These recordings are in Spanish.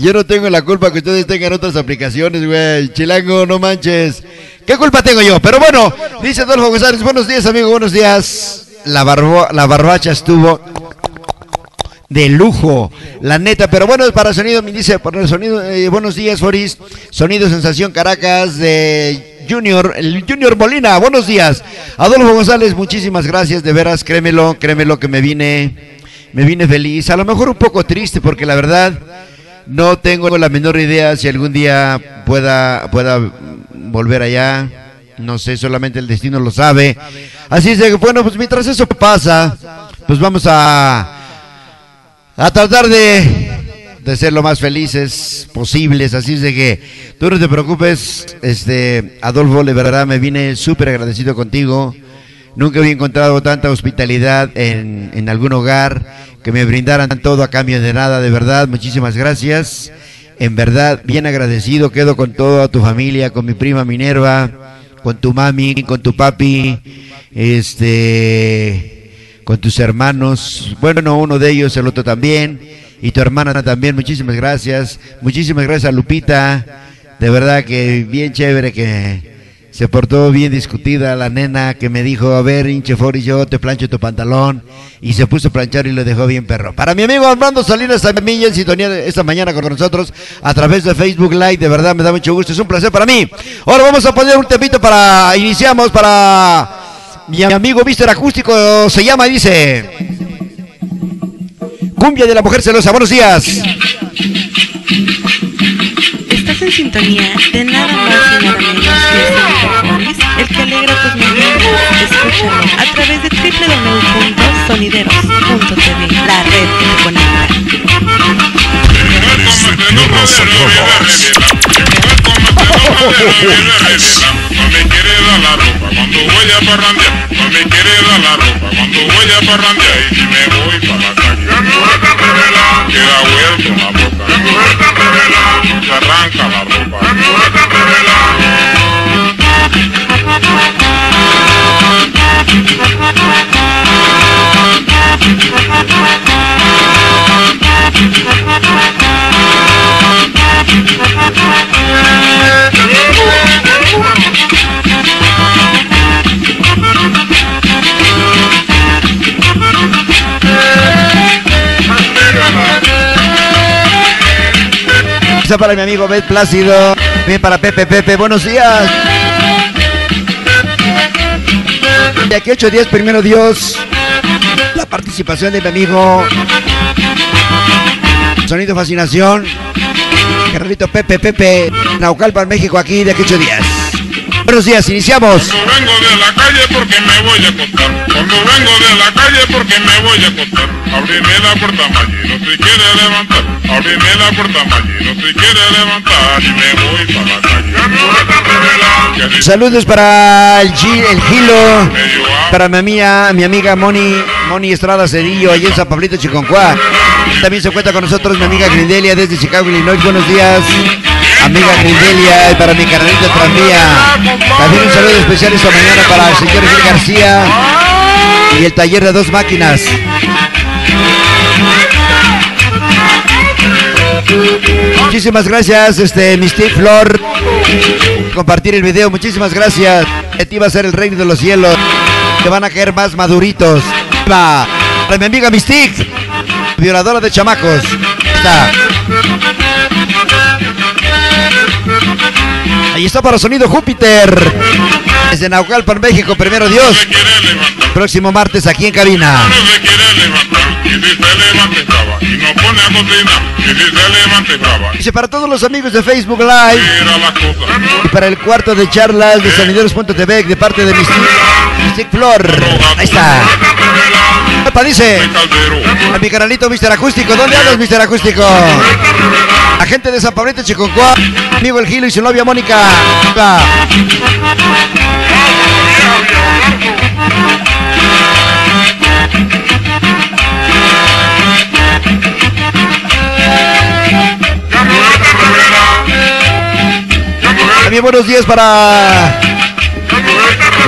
Yo no tengo la culpa que ustedes tengan otras aplicaciones, güey. Chilango, no manches. ¿Qué culpa tengo yo? Pero bueno, dice Adolfo González, buenos días, amigo, buenos días. La, barbo, la barbacha estuvo de lujo, la neta. Pero bueno, para sonido, me dice, para el sonido, eh, buenos días, Foris. Sonido Sensación Caracas de Junior, el Junior Molina, buenos días. Adolfo González, muchísimas gracias, de veras, créemelo, créemelo que me vine, me vine feliz. A lo mejor un poco triste, porque la verdad no tengo la menor idea si algún día pueda, pueda volver allá. No sé, solamente el destino lo sabe. Así es que, bueno, pues mientras eso pasa, pues vamos a, a tratar de, de ser lo más felices posibles. Así es de que tú no te preocupes, este, Adolfo, de verdad me vine súper agradecido contigo. Nunca había encontrado tanta hospitalidad en, en algún hogar, que me brindaran todo a cambio de nada, de verdad, muchísimas gracias. En verdad, bien agradecido quedo con toda tu familia, con mi prima Minerva, con tu mami, con tu papi, este, con tus hermanos, bueno, uno de ellos, el otro también, y tu hermana también, muchísimas gracias, muchísimas gracias a Lupita, de verdad que bien chévere que se portó bien discutida la nena que me dijo, a ver, hinche Fori, yo te plancho tu pantalón. Y se puso a planchar y lo dejó bien perro. Para mi amigo Armando Salinas también en sintonía esta mañana con nosotros a través de Facebook Live. De verdad me da mucho gusto, es un placer para mí. Ahora vamos a poner un temito para, iniciamos para mi amigo Mister Acústico, se llama y dice... Cumbia de la Mujer Celosa, buenos días. Estás en sintonía de nada más y nada menos A través de www.sonideros.tv, la red que te conecta. Me quiere dar la ropa cuando voy a parrandear. Me quiere dar la ropa cuando voy a parrandear. Y me voy para la calle, queda vuelto la boca. Para mi amigo Bet Plácido, bien para Pepe Pepe, buenos días. De aquí ocho días, primero Dios, la participación de mi amigo Sonido Fascinación, Carlito Pepe Pepe, Naucalpan, México, aquí de aquí ocho días. Buenos días, iniciamos. Cuando vengo de la calle porque me voy a acostar. Cuando vengo de la calle porque me voy a acostar. Abrime la puerta no se quiere levantar. Abrime la puerta Maggi, no se quiere levantar. Y me voy para la calle. Que Saludos para el, Gi- el Gilo, para mi amiga, mi amiga Moni, Moni Estrada Cedillo, allá en San Pablito, Chiconcuá. También se encuentra con nosotros mi amiga Grindelia desde Chicago, Illinois. Buenos días, amiga Grindelia, y para mi carnalito tranvía. También un saludo especial esta mañana para el señor Gil García y el taller de dos máquinas. Muchísimas gracias, este, Mystic Flor, compartir el video. Muchísimas gracias. A ti va a ser el reino de los cielos. Te van a caer más maduritos. Para mi amiga Mystic, violadora de chamacos. Ahí está para Sonido Júpiter. Desde Naucalpan, México, primero Dios. Próximo martes aquí en cabina. Dice para todos los amigos de Facebook Live y para el cuarto de charlas de sonideros.tv de parte de Mystic, Flor. Ahí está. Epa, dice. A mi canalito Mr. Acústico, ¿dónde andas, Mr. Acústico? Agente de San Pablito Chiconcuá, amigo el Gilo y su novia Mónica. Buenos días para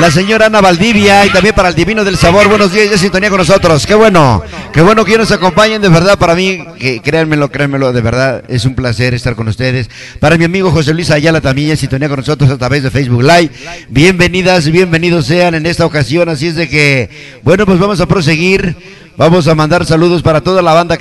la señora Ana Valdivia y también para el Divino del Sabor. Buenos días, ya sintonía con nosotros. Qué bueno, qué bueno que nos acompañen. De verdad, para mí, que, créanmelo, créanmelo, de verdad, es un placer estar con ustedes. Para mi amigo José Luis Ayala también ya sintonía con nosotros a través de Facebook Live. Bienvenidas, bienvenidos sean en esta ocasión. Así es de que, bueno, pues vamos a proseguir. Vamos a mandar saludos para toda la banda que